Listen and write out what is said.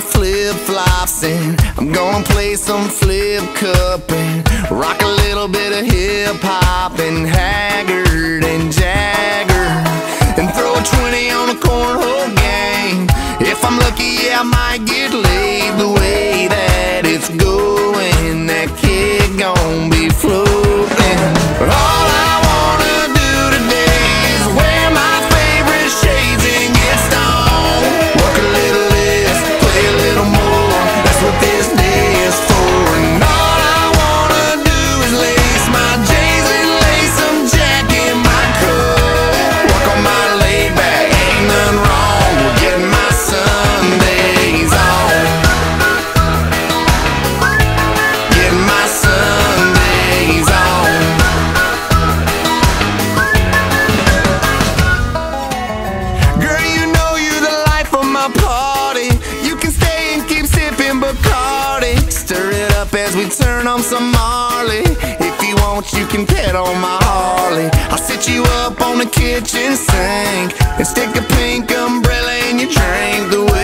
flip flops and I'm gonna play some flip cup and rock a little bit of hip hop and haggard and jagger and throw a 20 on a cornhole game. If I'm lucky, yeah, I might get lucky. turn on some Marley. If you want, you can pet on my Harley. I'll set you up on the kitchen sink and stick a pink umbrella in your drink. The